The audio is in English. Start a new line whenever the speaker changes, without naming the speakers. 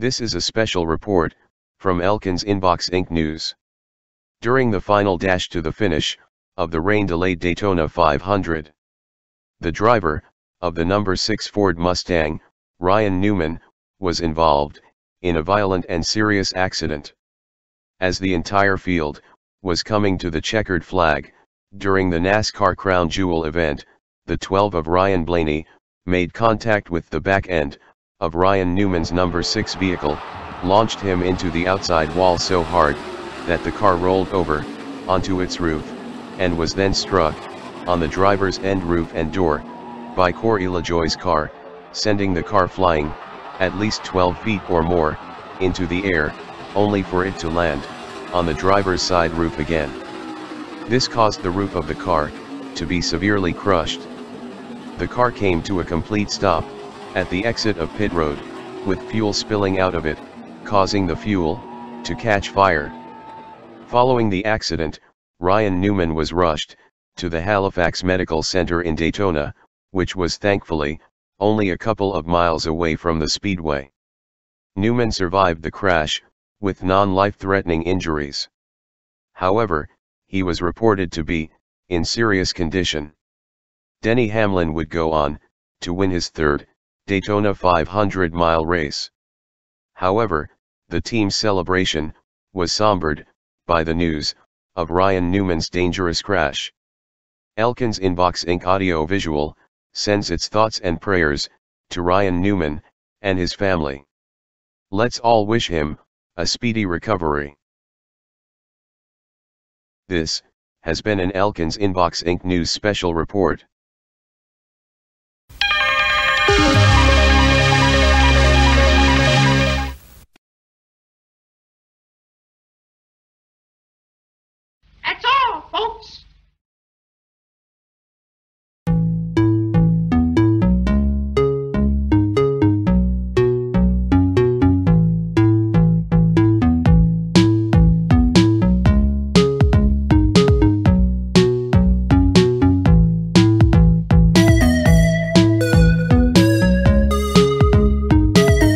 This is a special report, from Elkins Inbox Inc. News. During the final dash to the finish, of the rain-delayed Daytona 500. The driver, of the number 6 Ford Mustang, Ryan Newman, was involved, in a violent and serious accident. As the entire field, was coming to the checkered flag, during the NASCAR Crown Jewel event, the 12 of Ryan Blaney, made contact with the back end, of Ryan Newman's number 6 vehicle, launched him into the outside wall so hard, that the car rolled over, onto its roof, and was then struck, on the driver's end roof and door, by Corey LaJoie's car, sending the car flying, at least 12 feet or more, into the air, only for it to land, on the driver's side roof again. This caused the roof of the car, to be severely crushed. The car came to a complete stop, at the exit of pit road, with fuel spilling out of it, causing the fuel, to catch fire. Following the accident, Ryan Newman was rushed, to the Halifax Medical Center in Daytona, which was thankfully, only a couple of miles away from the speedway. Newman survived the crash, with non-life-threatening injuries. However, he was reported to be, in serious condition. Denny Hamlin would go on, to win his third, Daytona 500 mile race. However, the team's celebration, was sombered, by the news, of Ryan Newman's dangerous crash. Elkins Inbox Inc. Audio Visual, sends its thoughts and prayers, to Ryan Newman, and his family. Let's all wish him, a speedy recovery. This, has been an Elkins Inbox Inc. News Special Report.